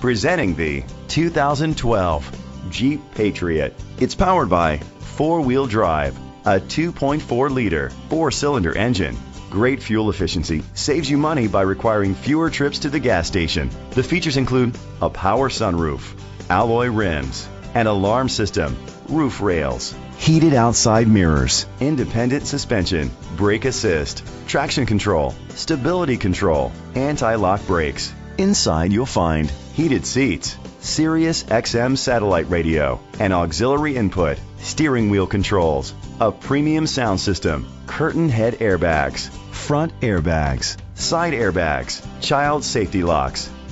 Presenting the 2012 Jeep Patriot. It's powered by four wheel drive, a 2.4 liter four cylinder engine. Great fuel efficiency saves you money by requiring fewer trips to the gas station. The features include a power sunroof, alloy rims, an alarm system, roof rails, heated outside mirrors, independent suspension, brake assist, traction control, stability control, anti-lock brakes. Inside you'll find heated seats, Sirius XM satellite radio, an auxiliary input, steering wheel controls, a premium sound system, curtain head airbags, front airbags, side airbags, child safety locks,